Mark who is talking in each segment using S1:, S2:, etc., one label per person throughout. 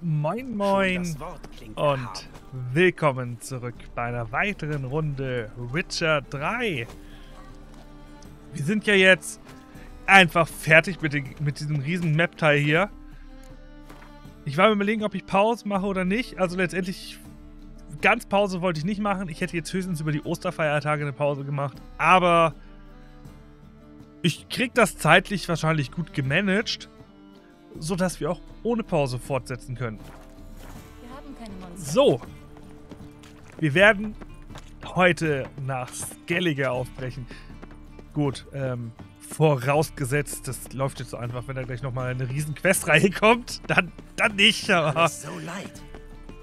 S1: Moin moin und willkommen zurück bei einer weiteren Runde Witcher 3. Wir sind ja jetzt einfach fertig mit, den, mit diesem riesen Map-Teil hier. Ich war mir überlegen, ob ich Pause mache oder nicht. Also letztendlich, ganz Pause wollte ich nicht machen. Ich hätte jetzt höchstens über die Osterfeiertage eine Pause gemacht. Aber ich krieg das zeitlich wahrscheinlich gut gemanagt, sodass wir auch ohne Pause fortsetzen können. So. Wir werden heute nach Skellige aufbrechen. Gut, ähm, vorausgesetzt, das läuft jetzt so einfach, wenn da gleich nochmal eine riesen Questreihe kommt, dann, dann nicht, aber
S2: so leid.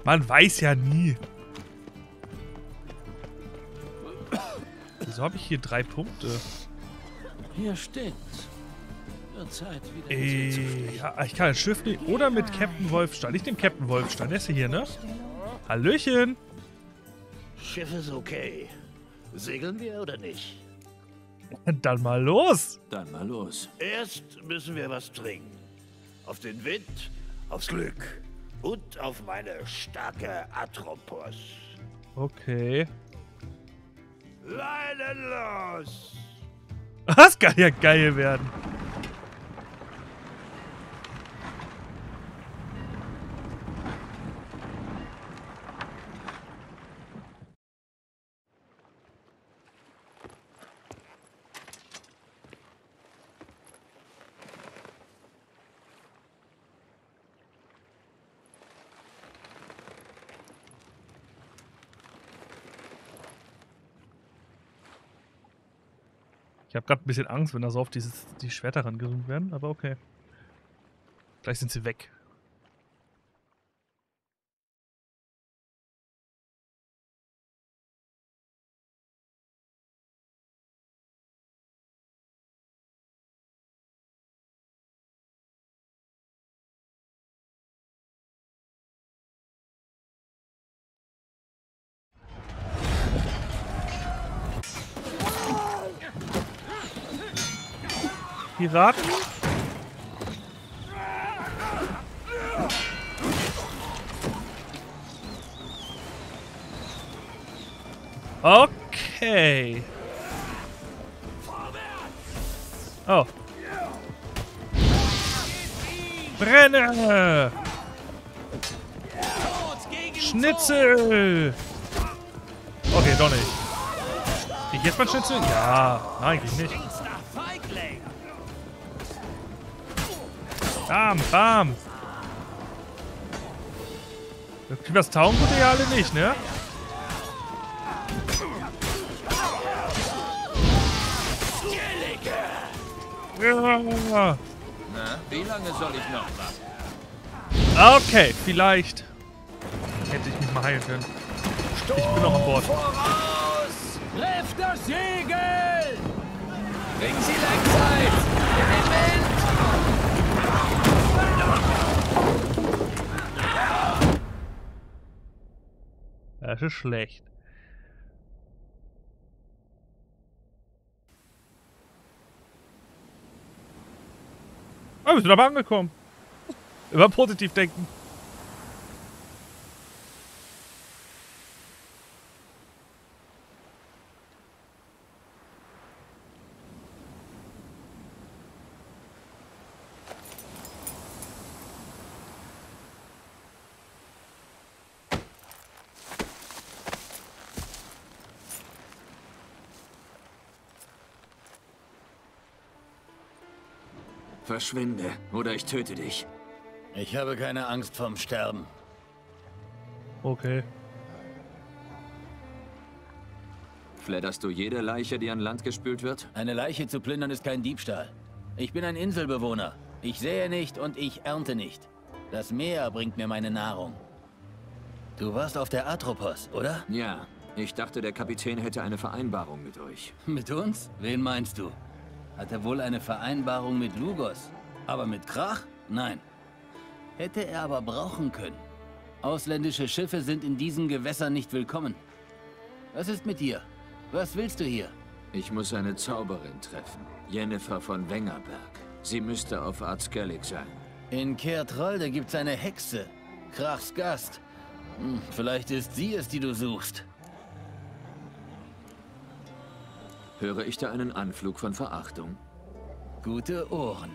S1: man weiß ja nie. Wieso habe ich hier drei Punkte?
S3: Hier steht's. Wird Zeit, wieder
S1: Äh, ja, ich kann ein Schiff nehmen oder mit Captain Wolfstein. Ich nehme Captain Wolfstein. Der ist ja hier, ne? Hallöchen.
S2: Schiff ist okay. Segeln wir oder nicht?
S1: Dann mal los.
S3: Dann mal los.
S2: Erst müssen wir was trinken. Auf den Wind, aufs Glück und auf meine starke Atropos.
S1: Okay.
S2: Leinen los!
S1: Das kann ja geil werden. Habe gerade ein bisschen Angst, wenn da so dieses, die Schwerter rangezoomt werden, aber okay. Gleich sind sie weg. Piraten? Okay. Oh. Brenne! Schnitzel! Okay, doch nicht. Ich jetzt mal Schnitzel? Ja. Nein, krieg ich nicht. Bam, bam. Das taugen tut ihr ja alle nicht, ne? Ja.
S3: Na, wie lange soll ich noch warten?
S1: Okay, vielleicht hätte ich mich mal heilen können. Ich bin noch an Bord.
S3: Voraus! Treff das Segel! Bring sie Langzeit!
S1: Das ist schlecht. Oh, wir sind aber angekommen. Immer positiv denken.
S3: Verschwinde, oder ich töte dich.
S4: Ich habe keine Angst vorm Sterben.
S1: Okay.
S3: Fledderst du jede Leiche, die an Land gespült wird?
S4: Eine Leiche zu plündern ist kein Diebstahl. Ich bin ein Inselbewohner. Ich sähe nicht und ich ernte nicht. Das Meer bringt mir meine Nahrung. Du warst auf der Atropos, oder?
S3: Ja, ich dachte, der Kapitän hätte eine Vereinbarung mit euch.
S4: Mit uns? Wen meinst du? Hat er wohl eine Vereinbarung mit Lugos? Aber mit Krach? Nein. Hätte er aber brauchen können. Ausländische Schiffe sind in diesen Gewässern nicht willkommen. Was ist mit dir? Was willst du hier?
S3: Ich muss eine Zauberin treffen. Jennifer von Wengerberg. Sie müsste auf Art Skellig sein.
S4: In Kehrtrolde gibt's eine Hexe. Krachs Gast. Hm, vielleicht ist sie es, die du suchst.
S3: Höre ich da einen Anflug von Verachtung?
S4: Gute Ohren.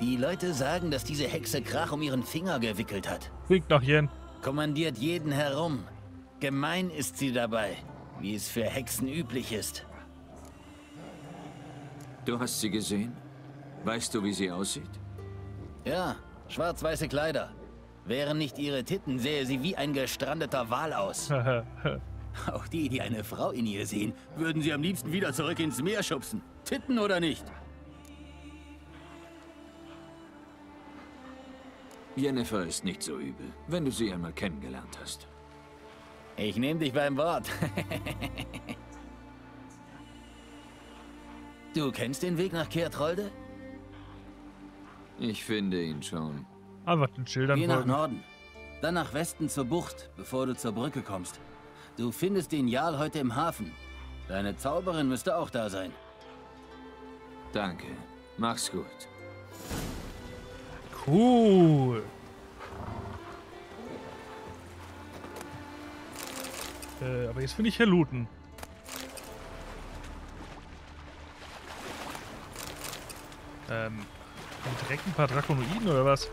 S4: Die Leute sagen, dass diese Hexe Krach um ihren Finger gewickelt hat.
S1: Winkt noch Jen.
S4: Kommandiert jeden herum. Gemein ist sie dabei, wie es für Hexen üblich ist.
S3: Du hast sie gesehen? Weißt du, wie sie aussieht?
S4: Ja, schwarz-weiße Kleider. Wären nicht ihre Titten, sähe sie wie ein gestrandeter Wal aus. Auch die, die eine Frau in ihr sehen, würden sie am liebsten wieder zurück ins Meer schubsen. Titten oder nicht?
S3: Jennifer ist nicht so übel, wenn du sie einmal kennengelernt hast.
S4: Ich nehme dich beim Wort. du kennst den Weg nach Kehrtrolde?
S3: Ich finde ihn schon.
S1: Einfach den Schildern
S4: Geh nach. Norden. Dann nach Westen zur Bucht, bevor du zur Brücke kommst. Du findest den Jarl heute im Hafen. Deine Zauberin müsste auch da sein.
S3: Danke. Mach's gut.
S1: Cool. Äh, aber jetzt will ich hier looten. Ähm, direkt ein paar Drakonoiden oder was?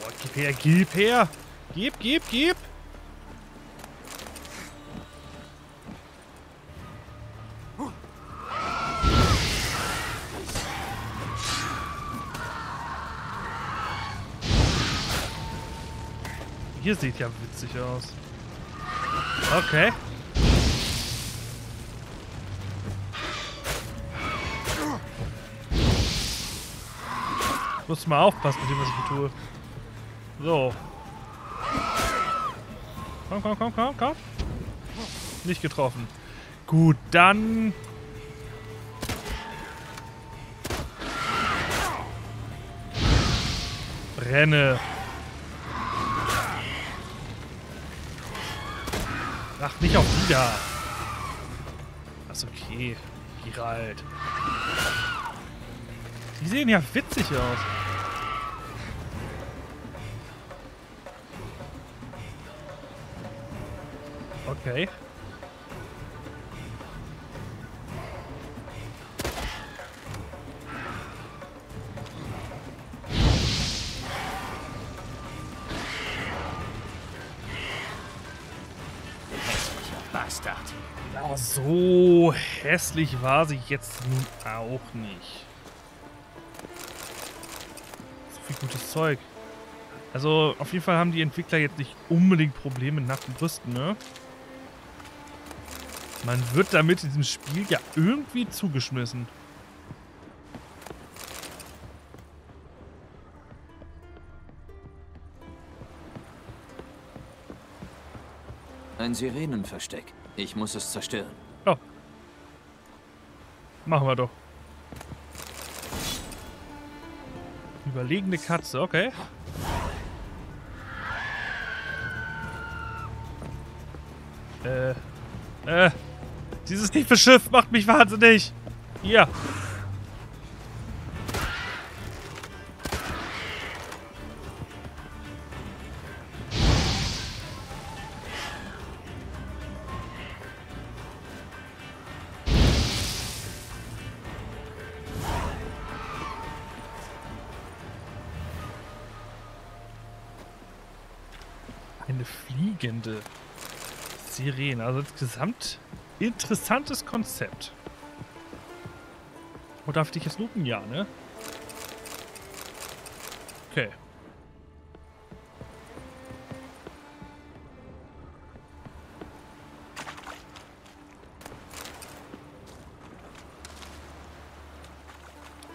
S1: Boah, gib her, gib her! Gib, gib, gib! Hier sieht ja witzig aus. Okay. Muss mal aufpassen mit dem, was ich tue. So. Komm, komm, komm, komm, komm. Nicht getroffen. Gut, dann... Renne. Ach, nicht auf die da. Das ist okay. Geralt. Die sehen ja witzig aus. Okay.
S3: Bastard.
S1: So hässlich war sie jetzt nun auch nicht. So viel gutes Zeug. Also, auf jeden Fall haben die Entwickler jetzt nicht unbedingt Probleme nach den Brüsten, ne? Man wird damit in diesem Spiel ja irgendwie zugeschmissen.
S3: Ein Sirenenversteck. Ich muss es zerstören.
S1: Ja. Machen wir doch. Überlegende Katze, okay. Äh. Äh. Dieses tiefe Schiff macht mich wahnsinnig. Hier. Eine fliegende Sirene. Also insgesamt interessantes Konzept. Wo darf ich dich jetzt looten? Ja, ne? Okay.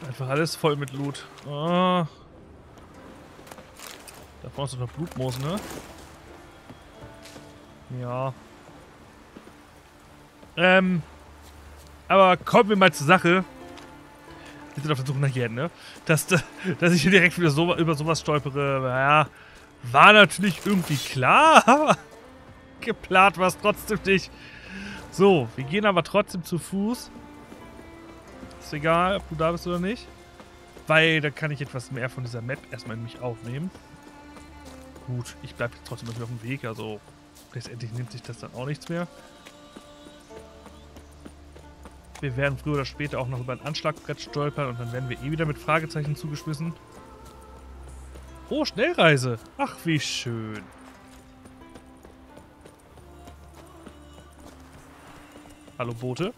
S1: Einfach alles voll mit Loot. Ah. Da vorne ist noch Blutmoos, ne? Ja. Ähm. Aber kommen wir mal zur Sache. Wir sind auf der Suche nach Jen, ne? Dass, dass ich hier direkt wieder so, über sowas stolpere, naja, war natürlich irgendwie klar, aber geplant war es trotzdem nicht. So, wir gehen aber trotzdem zu Fuß. Ist egal, ob du da bist oder nicht. Weil dann kann ich etwas mehr von dieser Map erstmal in mich aufnehmen. Gut, ich bleibe trotzdem auf dem Weg, also letztendlich nimmt sich das dann auch nichts mehr. Wir werden früher oder später auch noch über ein Anschlagbrett stolpern und dann werden wir eh wieder mit Fragezeichen zugeschmissen. Oh, Schnellreise. Ach, wie schön. Hallo, Bote.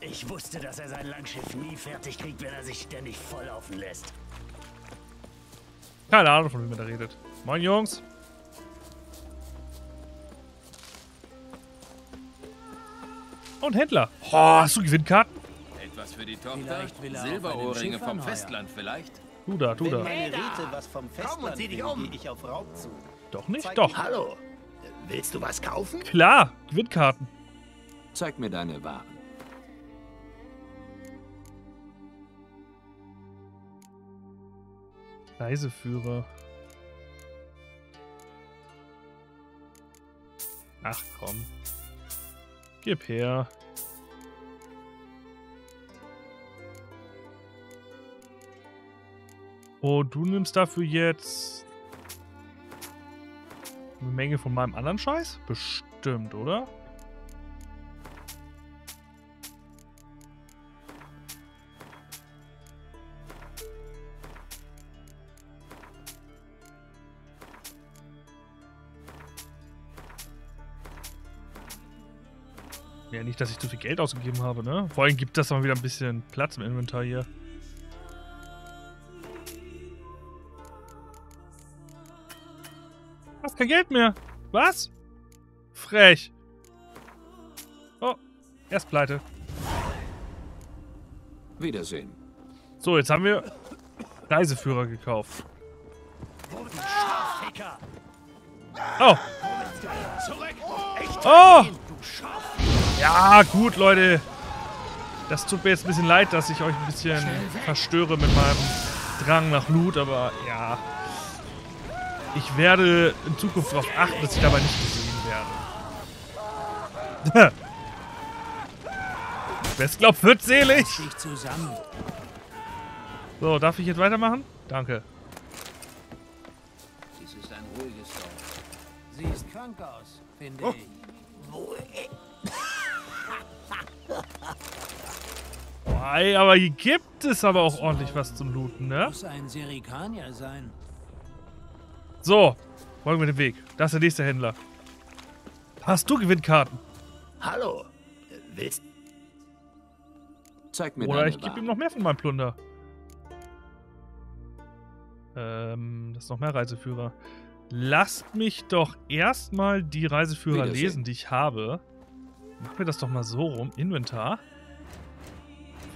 S5: Ich wusste, dass er sein Langschiff nie fertig kriegt, wenn er sich ständig volllaufen lässt.
S1: Keine Ahnung, von wem er da redet. Moin, Jungs. Und Händler. Oh, hast du Gewinnkarten?
S3: Etwas für die Tochter? Silberohrringe vom Festland vielleicht?
S1: Tu da, tu da.
S5: Wenn meine Räte was vom Festland will, um. gehe ich auf Raubzug.
S1: Doch nicht? Doch.
S5: Hallo. Willst du was kaufen?
S1: Klar, Gewinnkarten.
S3: Zeig mir deine Waren.
S1: Reiseführer. Ach komm. Gib her. Oh, du nimmst dafür jetzt eine Menge von meinem anderen Scheiß? Bestimmt, oder? Ja, nicht, dass ich zu viel Geld ausgegeben habe, ne? Vor allem gibt das mal wieder ein bisschen Platz im Inventar hier. Hast kein Geld mehr. Was? Frech. Oh, erst pleite.
S3: Wiedersehen.
S1: So, jetzt haben wir Reiseführer gekauft. Oh. Oh. Ja, gut, Leute. Das tut mir jetzt ein bisschen leid, dass ich euch ein bisschen verstöre mit meinem Drang nach Loot, aber ja. Ich werde in Zukunft darauf achten, dass ich dabei nicht gesehen werde. Wer es glaubt, wird selig. So, darf ich jetzt weitermachen? Danke.
S4: Dies ist ein ruhiges Dorf.
S5: Siehst krank aus, finde ich.
S1: Boah, aber hier gibt es aber auch ordentlich was zum Looten, ne?
S5: Muss ein Serikanier sein.
S1: So, folgen wir den Weg. Das ist der nächste Händler. Hast du Gewinnkarten?
S5: Hallo. Willst
S3: Zeig mir
S1: Oder ich gebe ihm noch mehr von meinem Plunder. Ähm, das ist noch mehr Reiseführer. Lasst mich doch erstmal die Reiseführer lesen, die ich habe. Machen wir das doch mal so rum. Inventar.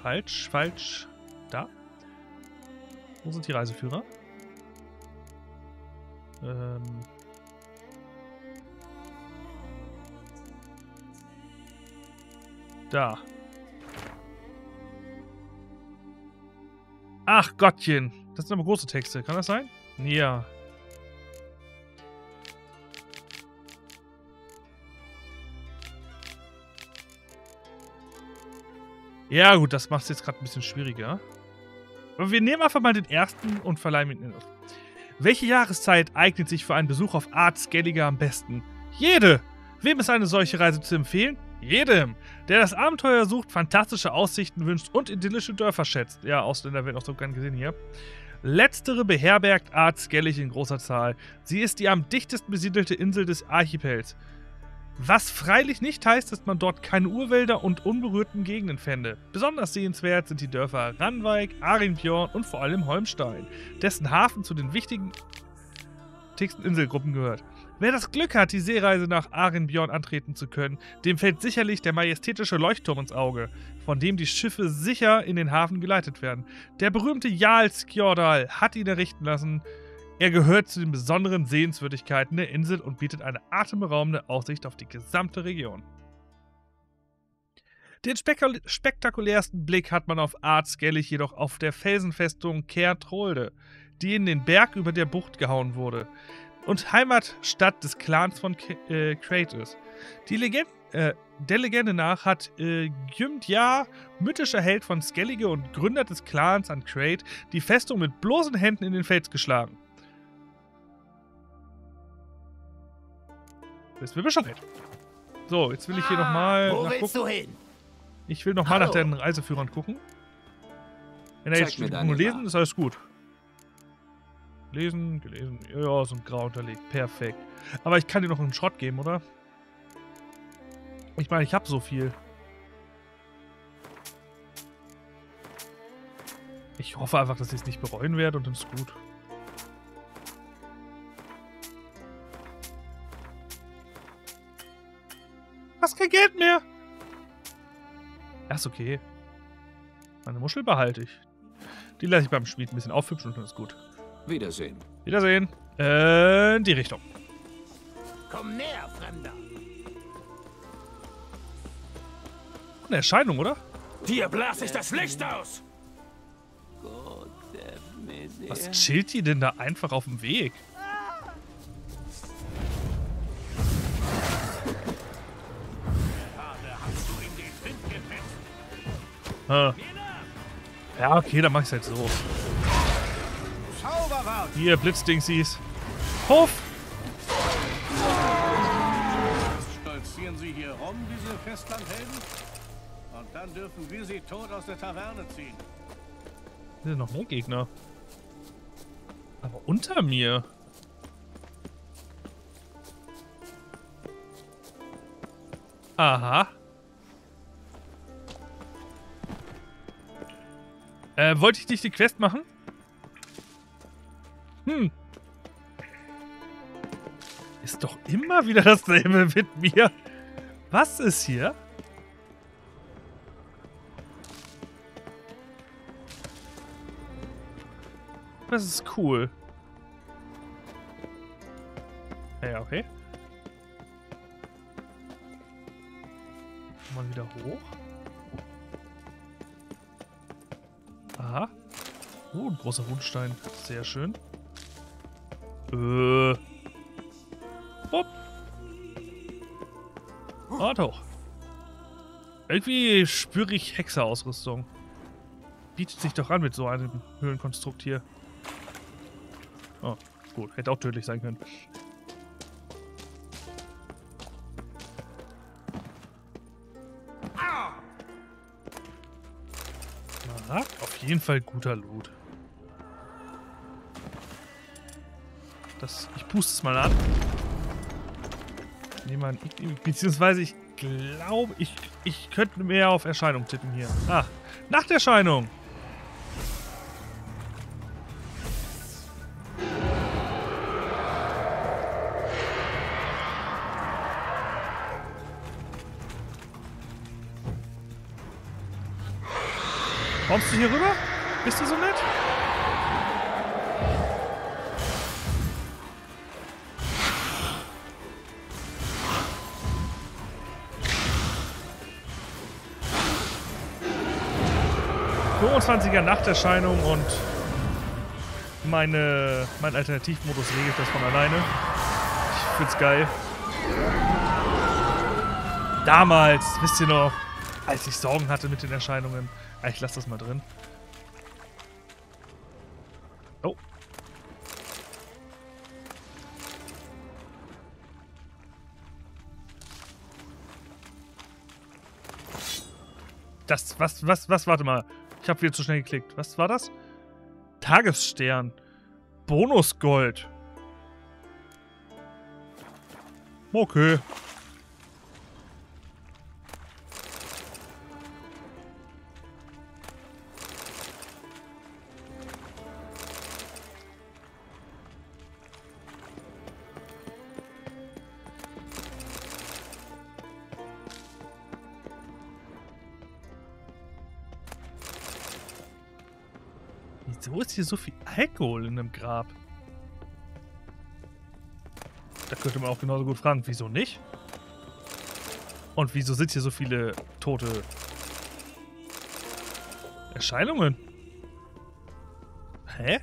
S1: Falsch, falsch. Da. Wo sind die Reiseführer? Ähm. Da. Ach Gottchen. Das sind aber große Texte. Kann das sein? Ja. Ja gut, das macht es jetzt gerade ein bisschen schwieriger. Aber wir nehmen einfach mal den ersten und verleihen ihn. Welche Jahreszeit eignet sich für einen Besuch auf Art Skelliger am besten? Jede! Wem ist eine solche Reise zu empfehlen? Jedem! Der das Abenteuer sucht, fantastische Aussichten wünscht und idyllische Dörfer schätzt. Ja, Ausländer werden auch so gern gesehen hier. Letztere beherbergt Art Skellig in großer Zahl. Sie ist die am dichtesten besiedelte Insel des Archipels. Was freilich nicht heißt, dass man dort keine Urwälder und unberührten Gegenden fände. Besonders sehenswert sind die Dörfer Ranweig, Arinbjorn und vor allem Holmstein, dessen Hafen zu den wichtigen Inselgruppen gehört. Wer das Glück hat, die Seereise nach Arinbjorn antreten zu können, dem fällt sicherlich der majestätische Leuchtturm ins Auge, von dem die Schiffe sicher in den Hafen geleitet werden. Der berühmte Jarl Skjordal hat ihn errichten lassen. Er gehört zu den besonderen Sehenswürdigkeiten der Insel und bietet eine atemberaubende Aussicht auf die gesamte Region. Den spekul spektakulärsten Blick hat man auf Art Skellig jedoch auf der Felsenfestung Kertrolde, die in den Berg über der Bucht gehauen wurde und Heimatstadt des Clans von K äh, Kratos. Die Legenden äh, der Legende nach hat äh, Gymdja, mythischer Held von Skellige und Gründer des Clans an Crate, die Festung mit bloßen Händen in den Fels geschlagen. Wissen wir Bescheid. So, jetzt will ich hier nochmal.
S2: Wo willst du hin?
S1: Ich will nochmal nach den Reiseführern gucken. Wenn er jetzt nur lesen, ist alles gut. Lesen, gelesen. Ja, sind grau unterlegt. Perfekt. Aber ich kann dir noch einen Schrott geben, oder? Ich meine, ich habe so viel. Ich hoffe einfach, dass ich es nicht bereuen werde und dann ist gut. Hast kein Geld mehr. Ja, ist okay. Meine Muschel behalte ich. Die lasse ich beim Schmied ein bisschen aufhübschen und dann ist gut.
S3: Wiedersehen.
S1: Wiedersehen. Äh, in die Richtung.
S2: Komm näher, Fremder.
S1: Eine Erscheinung, oder?
S5: Dir blas ich das Licht aus!
S1: Was chillt die denn da einfach auf dem Weg? Ah. Ja, okay, dann mach ich's halt so. Hier, Blitzdingsies. Hof!
S6: Stolzieren Sie hier rum, diese Festlandhelden? Und dann dürfen wir sie tot aus der Taverne ziehen.
S1: Hier sind noch mehr Gegner. Aber unter mir. Aha. Äh, wollte ich nicht die Quest machen? Hm. Ist doch immer wieder dasselbe mit mir. Was ist hier? Das ist cool. Ja, okay. Mal wieder hoch. Aha. Oh, ein großer Rundstein. Sehr schön. Äh. Hopp. Und hoch. Irgendwie spüre ich Hexerausrüstung. Bietet sich doch an mit so einem Höhlenkonstrukt hier. Oh, gut. Hätte auch tödlich sein können. Jeden Fall guter Loot. Das, ich puste es mal an. Ein, beziehungsweise ich glaube, ich, ich könnte mehr auf Erscheinung tippen hier. Ah, Nachterscheinung. Hier rüber? Bist du so nett? er Nachterscheinung und meine, mein Alternativmodus regelt das von alleine. Ich find's geil. Damals, wisst ihr noch, als ich Sorgen hatte mit den Erscheinungen. Ah, Ich lasse das mal drin. Oh. Das, was, was, was, warte mal. Ich habe wieder zu schnell geklickt. Was war das? Tagesstern. Bonusgold. Okay. Wieso ist hier so viel Alkohol in dem Grab? Da könnte man auch genauso gut fragen, wieso nicht? Und wieso sind hier so viele tote Erscheinungen? Hä?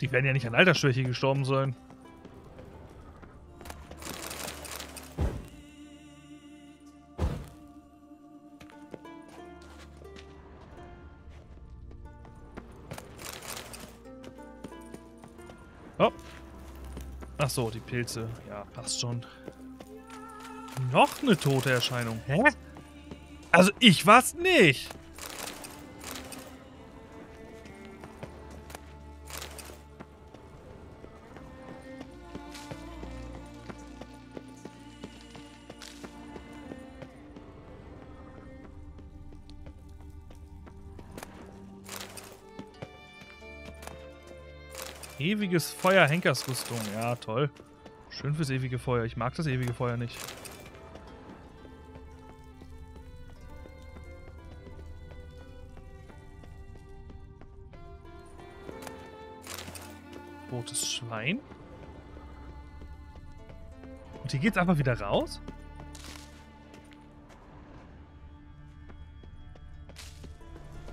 S1: Die werden ja nicht an Altersschwäche gestorben sein. So, die Pilze. Ja, passt schon. Noch eine tote Erscheinung. Hä? Also ich war's nicht. Ewiges Feuer, Henkersrüstung. Ja, toll. Schön fürs ewige Feuer. Ich mag das ewige Feuer nicht. Rotes Schwein. Und hier geht's einfach wieder raus?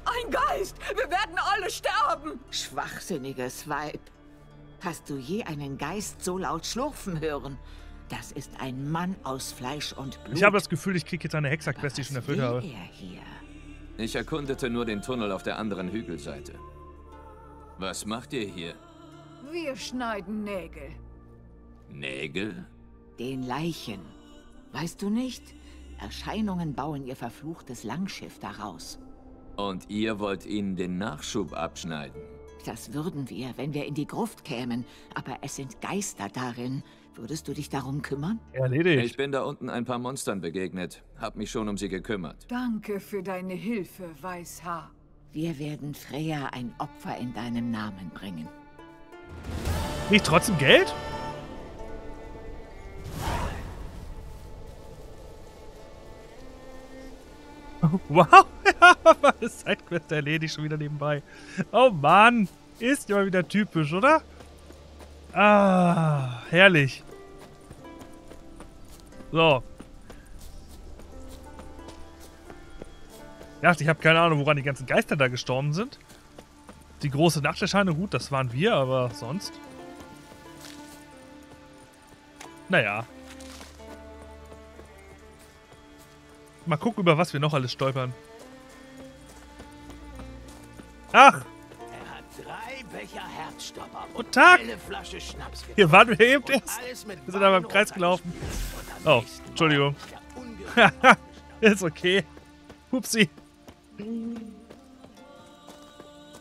S7: Ein Geist! Wir werden alle sterben!
S8: Schwachsinniges Weib. Hast du je einen Geist so laut schlurfen hören? Das ist ein Mann aus Fleisch und Blut.
S1: Ich habe das Gefühl, ich kriege jetzt eine Hexerquest, die ich schon erfüllt habe.
S8: er hier?
S3: Ich erkundete nur den Tunnel auf der anderen Hügelseite. Was macht ihr hier?
S7: Wir schneiden Nägel.
S3: Nägel?
S8: Den Leichen. Weißt du nicht? Erscheinungen bauen ihr verfluchtes Langschiff daraus.
S3: Und ihr wollt ihnen den Nachschub abschneiden?
S8: Das würden wir, wenn wir in die Gruft kämen. Aber es sind Geister darin. Würdest du dich darum kümmern?
S1: Erledigt.
S3: Ich bin da unten ein paar Monstern begegnet. Hab mich schon um sie gekümmert.
S7: Danke für deine Hilfe, Weißhaar.
S8: Wir werden Freya ein Opfer in deinem Namen bringen.
S1: Nicht trotzdem Geld? Wow, meine Sidequest erledigt schon wieder nebenbei. Oh Mann, ist ja mal wieder typisch, oder? Ah, herrlich. So. Ja, ich habe keine Ahnung, woran die ganzen Geister da gestorben sind. Die große Nachterscheinung, gut, das waren wir, aber sonst. Naja. Mal gucken, über was wir noch alles stolpern. Ach,
S2: Er hat drei Becher Herzstopper und
S1: Guten Tag.
S2: eine Flasche Schnaps
S1: hier waren wir eben erst. Wir sind aber im Kreis gelaufen. Oh, Entschuldigung.
S2: Ist
S1: okay. Hupsi.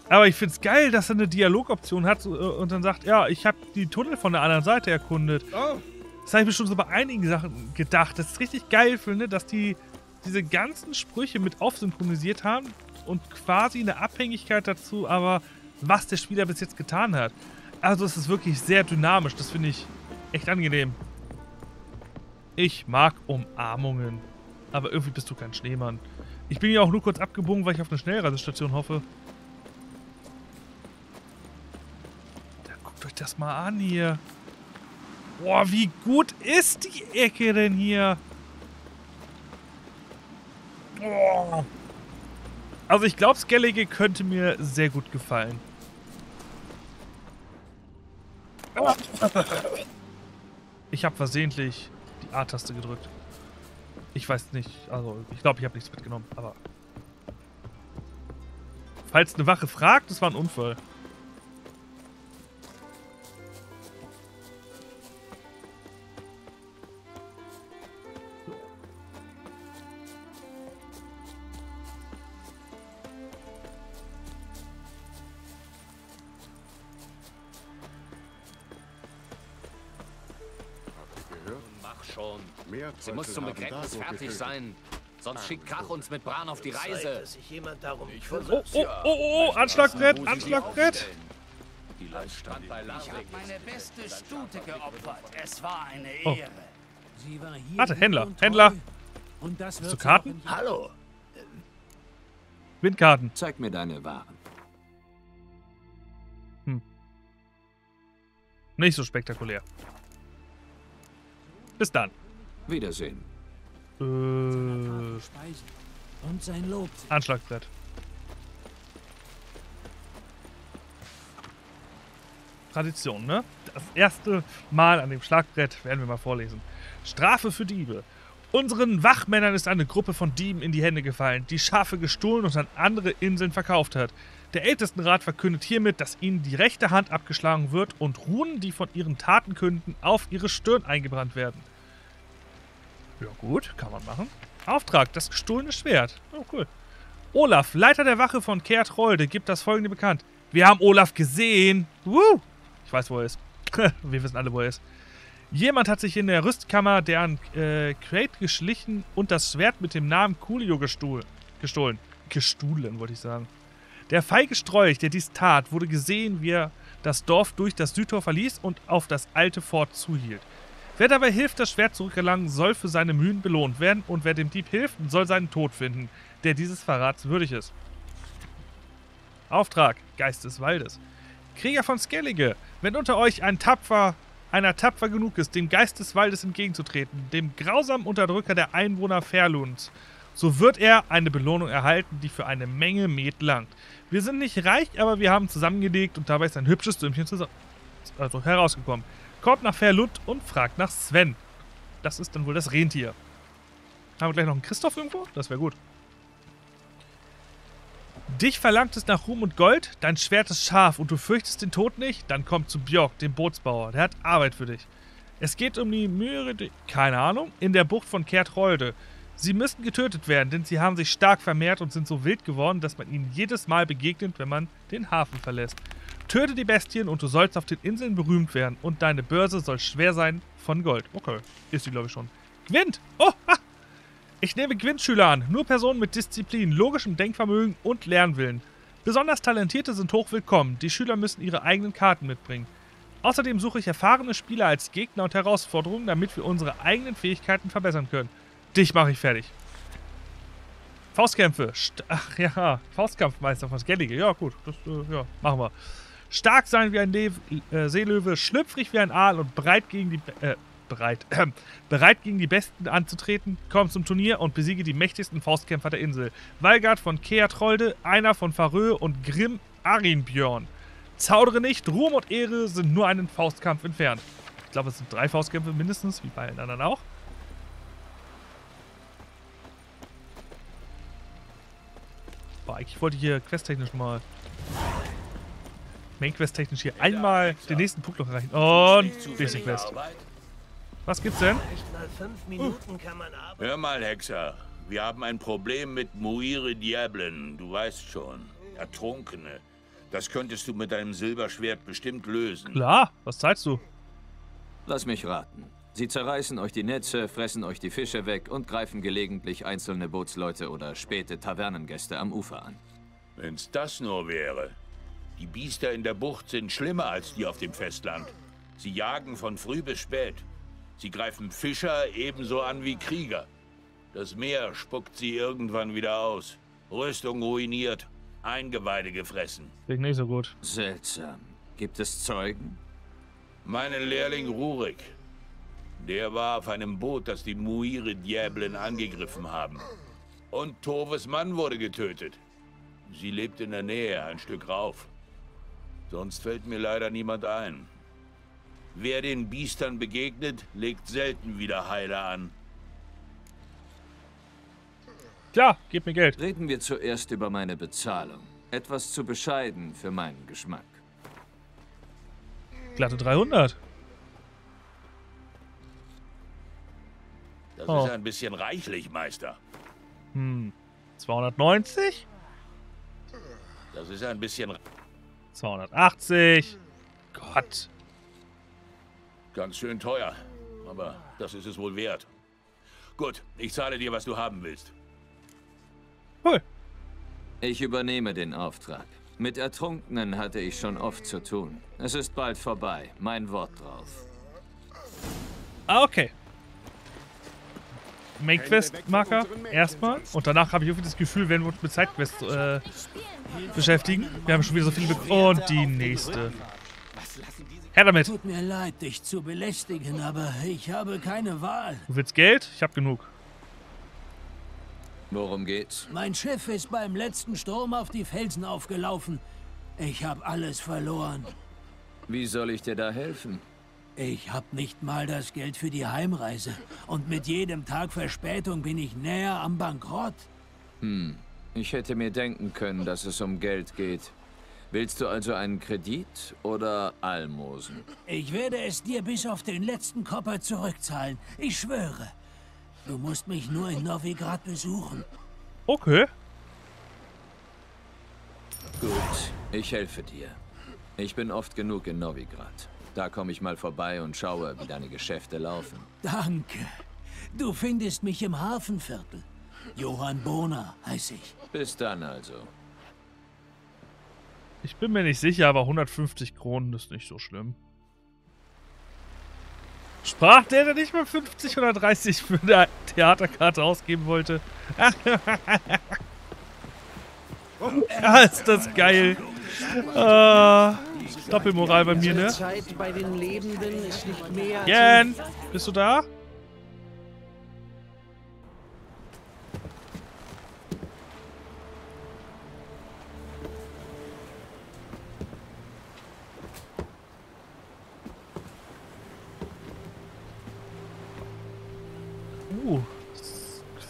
S1: Aber ich find's geil, dass er eine Dialogoption hat äh, und dann sagt, ja, ich habe die Tunnel von der anderen Seite erkundet. Das habe ich mir schon so bei einigen Sachen gedacht. Das ist richtig geil finde, dass die diese ganzen Sprüche mit aufsynchronisiert haben und quasi eine Abhängigkeit dazu, aber was der Spieler bis jetzt getan hat. Also es ist wirklich sehr dynamisch. Das finde ich echt angenehm. Ich mag Umarmungen. Aber irgendwie bist du kein Schneemann. Ich bin ja auch nur kurz abgebogen, weil ich auf eine Schnellreisestation hoffe. Da guckt euch das mal an hier. Boah, wie gut ist die Ecke denn hier? Also ich glaube, Skellige könnte mir sehr gut gefallen. Ich habe versehentlich die A-Taste gedrückt. Ich weiß nicht, also ich glaube, ich habe nichts mitgenommen, aber... Falls eine Wache fragt, das war ein Unfall.
S9: Schon. Sie muss zum Begräbnis fertig sein. Sonst schickt Krach uns mit Bran auf die Reise.
S1: Oh, oh, oh, oh, Anschlagbrett, Anschlagbrett.
S9: Die Landstand bei
S5: Ich habe meine beste Stute geopfert. Es war eine
S1: Oh.
S5: Ehre.
S10: Sie war hier
S1: Warte, Händler,
S10: und
S1: Händler.
S10: treu. Und das wird
S1: du Karten?
S2: Hallo,
S1: Windkarten.
S3: Zeig mir deine Waren.
S1: Nicht so spektakulär. Bis dann.
S3: Wiedersehen.
S1: Äh.
S10: Und sein Lob.
S1: Anschlagbrett. Tradition, ne? Das erste Mal an dem Schlagbrett werden wir mal vorlesen. Strafe für Diebe. Unseren Wachmännern ist eine Gruppe von Dieben in die Hände gefallen, die Schafe gestohlen und an andere Inseln verkauft hat. Der Ältestenrat verkündet hiermit, dass ihnen die rechte Hand abgeschlagen wird und Runen, die von ihren Taten künden, auf ihre Stirn eingebrannt werden. Ja gut, kann man machen. Auftrag, das gestohlene Schwert. Oh, cool. Olaf, Leiter der Wache von Kertrolde, gibt das folgende bekannt. Wir haben Olaf gesehen. Woo! Ich weiß, wo er ist. Wir wissen alle, wo er ist. Jemand hat sich in der Rüstkammer der an äh, Crate geschlichen und das Schwert mit dem Namen Coolio gestohlen. Gestohlen. Gestohlen, wollte ich sagen. Der feige Strolch, der dies tat, wurde gesehen, wie er das Dorf durch das Südtor verließ und auf das alte Fort zuhielt. Wer dabei hilft, das Schwert zurückgelangen, soll für seine Mühen belohnt werden und wer dem Dieb hilft, soll seinen Tod finden, der dieses Verrats würdig ist. Auftrag, Geist des Waldes. Krieger von Skellige, wenn unter euch ein Tapfer, einer tapfer genug ist, dem Geist des Waldes entgegenzutreten, dem grausamen Unterdrücker der Einwohner Fairluns, so wird er eine Belohnung erhalten, die für eine Menge Met langt. Wir sind nicht reich, aber wir haben zusammengelegt und dabei ist ein hübsches zusammen, also herausgekommen. Kommt nach Fairlund und fragt nach Sven. Das ist dann wohl das Rentier. Haben wir gleich noch einen Christoph irgendwo? Das wäre gut. Dich verlangt es nach Ruhm und Gold, dein Schwert ist scharf und du fürchtest den Tod nicht, dann komm zu Björk, dem Bootsbauer. Der hat Arbeit für dich. Es geht um die Möhre, keine Ahnung, in der Bucht von Kertrolde. Sie müssen getötet werden, denn sie haben sich stark vermehrt und sind so wild geworden, dass man ihnen jedes Mal begegnet, wenn man den Hafen verlässt. Töte die Bestien und du sollst auf den Inseln berühmt werden und deine Börse soll schwer sein von Gold. Okay, ist sie glaube ich schon. Gwent! Oh, ha! Ich nehme Gwent-Schüler an, nur Personen mit Disziplin, logischem Denkvermögen und Lernwillen. Besonders Talentierte sind hochwillkommen, die Schüler müssen ihre eigenen Karten mitbringen. Außerdem suche ich erfahrene Spieler als Gegner und Herausforderungen, damit wir unsere eigenen Fähigkeiten verbessern können. Dich mache ich fertig. Faustkämpfe. St Ach ja, Faustkampfmeister von Skellige. Ja, gut. Das, äh, ja, machen wir. Stark sein wie ein Le äh, Seelöwe, schlüpfrig wie ein Aal und bereit gegen die... Äh, bereit. Äh, bereit gegen die Besten anzutreten, komm zum Turnier und besiege die mächtigsten Faustkämpfer der Insel. Valgard von Keatrolde, einer von Farö und Grimm Arinbjörn. Zaudere nicht, Ruhm und Ehre sind nur einen Faustkampf entfernt. Ich glaube, es sind drei Faustkämpfe mindestens, wie bei allen anderen auch. Boah, eigentlich wollte ich hier questtechnisch mal Main-Quest technisch hier einmal den nächsten Punkt noch erreichen. Und Basic Quest. Was gibt's denn?
S2: Hör mal, Hexer. Wir haben ein Problem mit Muire Diablen. Du weißt schon. Ertrunkene. Das könntest du mit deinem Silberschwert bestimmt lösen.
S1: Klar. Was zahlst du?
S3: Lass mich raten. Sie zerreißen euch die Netze, fressen euch die Fische weg und greifen gelegentlich einzelne Bootsleute oder späte Tavernengäste am Ufer an.
S2: Wenn's das nur wäre. Die Biester in der Bucht sind schlimmer als die auf dem Festland. Sie jagen von früh bis spät. Sie greifen Fischer ebenso an wie Krieger. Das Meer spuckt sie irgendwann wieder aus. Rüstung ruiniert, Eingeweide gefressen.
S1: Klingt nicht so gut.
S3: Seltsam. Gibt es Zeugen?
S2: Meinen Lehrling Rurik. Der war auf einem Boot, das die Muire Diablen angegriffen haben. Und Toves Mann wurde getötet. Sie lebt in der Nähe, ein Stück rauf. Sonst fällt mir leider niemand ein. Wer den Biestern begegnet, legt selten wieder Heile an.
S1: Klar, gib mir Geld.
S3: Reden wir zuerst über meine Bezahlung. Etwas zu bescheiden für meinen Geschmack.
S1: Glatte 300.
S2: Das oh. ist ein bisschen reichlich, Meister.
S1: Hm. 290?
S2: Das ist ein bisschen...
S1: 280. Gott.
S2: Ganz schön teuer. Aber das ist es wohl wert. Gut, ich zahle dir, was du haben willst.
S1: Cool.
S3: Ich übernehme den Auftrag. Mit Ertrunkenen hatte ich schon oft zu tun. Es ist bald vorbei. Mein Wort drauf.
S1: Ah, okay. Main-Quest-Marker erstmal. Und danach habe ich irgendwie das Gefühl, wenn wir uns mit Sidequests äh, beschäftigen. Wir haben schon wieder so viele... Und die nächste. Her damit.
S10: Tut mir leid, dich zu belästigen, aber ich habe keine Wahl.
S1: Du willst Geld? Ich habe genug.
S3: Worum geht's?
S10: Mein Schiff ist beim letzten Sturm auf die Felsen aufgelaufen. Ich habe alles verloren.
S3: Wie soll ich dir da helfen?
S10: Ich habe nicht mal das Geld für die Heimreise. Und mit jedem Tag Verspätung bin ich näher am Bankrott.
S3: Hm. Ich hätte mir denken können, dass es um Geld geht. Willst du also einen Kredit oder Almosen?
S10: Ich werde es dir bis auf den letzten Kopper zurückzahlen. Ich schwöre. Du musst mich nur in Novigrad besuchen.
S1: Okay.
S3: Gut, ich helfe dir. Ich bin oft genug in Novigrad. Da komme ich mal vorbei und schaue, wie deine Geschäfte laufen.
S10: Danke. Du findest mich im Hafenviertel. Johann Bona heiße ich.
S3: Bis dann also.
S1: Ich bin mir nicht sicher, aber 150 Kronen ist nicht so schlimm. Sprach der, der nicht mal 50 oder 30 für eine Theaterkarte ausgeben wollte? ja, ist das geil. Äh, Doppelmoral bei mir, ne? Jen, bist du da? Uh,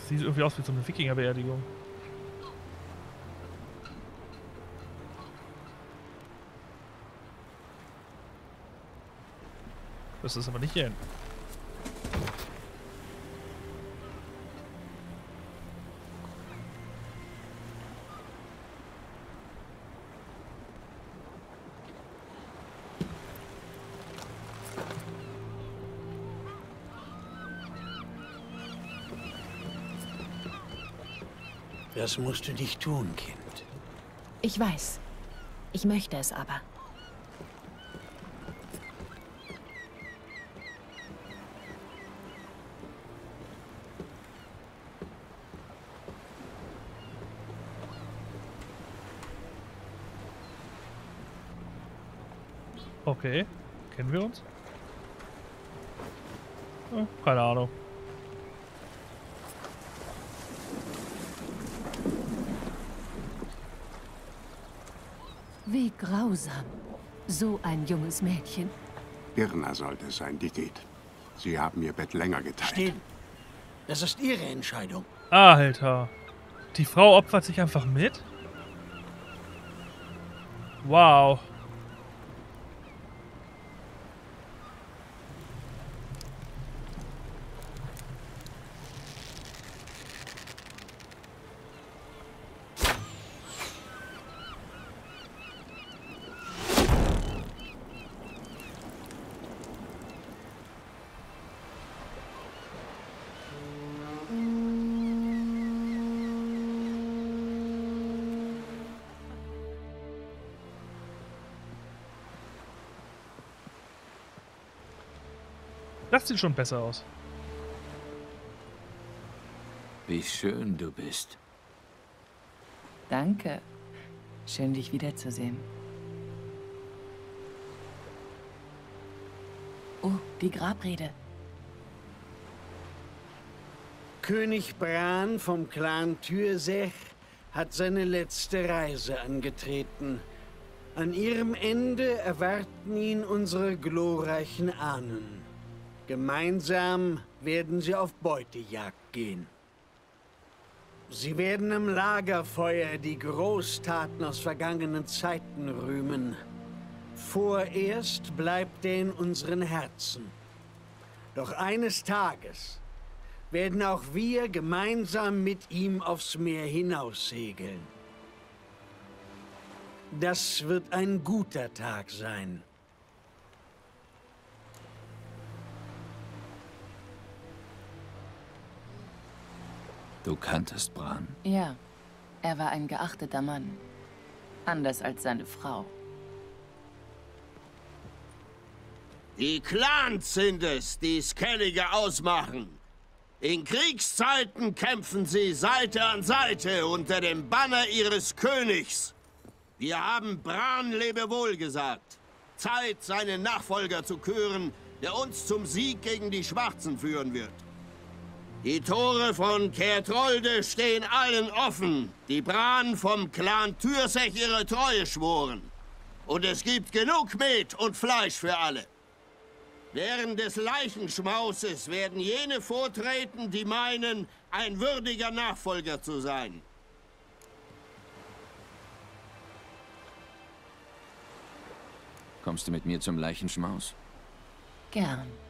S1: sieht irgendwie aus wie so eine Wikingerbeerdigung. Das ist aber nicht hier hin.
S10: Das musst du nicht tun, Kind.
S11: Ich weiß. Ich möchte es aber.
S1: Okay. Kennen wir uns? Oh, keine Ahnung.
S11: Wie grausam. So ein junges Mädchen.
S12: Birna sollte es sein, die geht. Sie haben ihr Bett länger geteilt.
S10: Still. Das ist Ihre Entscheidung.
S1: Alter. Die Frau opfert sich einfach mit? Wow. Das sieht schon besser aus.
S3: Wie schön du bist.
S11: Danke. Schön, dich wiederzusehen. Oh, die Grabrede.
S13: König Bran vom Clan Türsech hat seine letzte Reise angetreten. An ihrem Ende erwarten ihn unsere glorreichen Ahnen. Gemeinsam werden sie auf Beutejagd gehen. Sie werden im Lagerfeuer die Großtaten aus vergangenen Zeiten rühmen. Vorerst bleibt er in unseren Herzen. Doch eines Tages werden auch wir gemeinsam mit ihm aufs Meer hinaussegeln. Das wird ein guter Tag sein.
S3: Du kanntest Bran?
S11: Ja, er war ein geachteter Mann. Anders als seine Frau.
S14: Die Clans sind es, die Skellige ausmachen. In Kriegszeiten kämpfen sie Seite an Seite unter dem Banner ihres Königs. Wir haben Bran Lebewohl gesagt. Zeit, seinen Nachfolger zu küren, der uns zum Sieg gegen die Schwarzen führen wird. Die Tore von Kertrolde stehen allen offen, die Bran vom Clan Türsech ihre Treue schworen. Und es gibt genug Met und Fleisch für alle. Während des Leichenschmauses werden jene vortreten, die meinen, ein würdiger Nachfolger zu sein.
S3: Kommst du mit mir zum Leichenschmaus?
S11: Gern.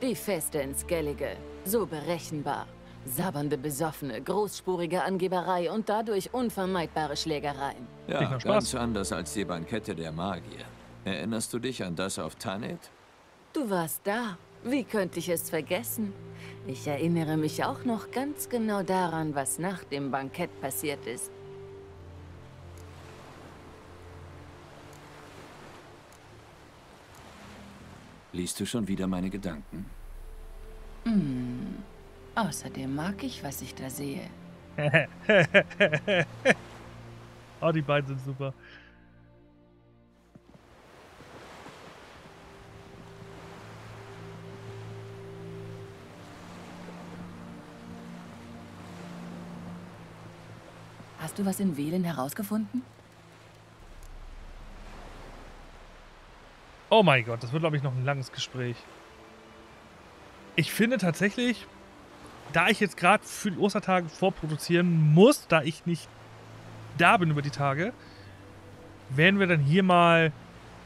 S11: Die Feste in Skellige. So berechenbar. Sabbernde Besoffene, großspurige Angeberei und dadurch unvermeidbare Schlägereien.
S3: Ja, ganz anders als die Bankette der Magier. Erinnerst du dich an das auf Tanit?
S11: Du warst da. Wie könnte ich es vergessen? Ich erinnere mich auch noch ganz genau daran, was nach dem Bankett passiert ist.
S3: Liest du schon wieder meine Gedanken?
S11: Hm. Außerdem mag ich, was ich da sehe.
S1: oh, die beiden sind super.
S11: Hast du was in Wählen herausgefunden?
S1: Oh mein Gott, das wird, glaube ich, noch ein langes Gespräch. Ich finde tatsächlich, da ich jetzt gerade für die Ostertage vorproduzieren muss, da ich nicht da bin über die Tage, werden wir dann hier mal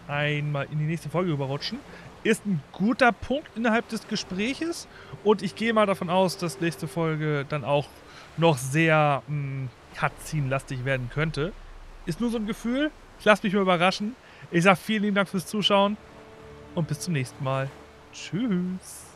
S1: einmal in die nächste Folge überrutschen. Ist ein guter Punkt innerhalb des Gespräches und ich gehe mal davon aus, dass nächste Folge dann auch noch sehr mh, hm, Cutscene-lastig werden könnte. Ist nur so ein Gefühl. Ich lasse mich mal überraschen. Ich sage vielen lieben Dank fürs Zuschauen und bis zum nächsten Mal. Tschüss.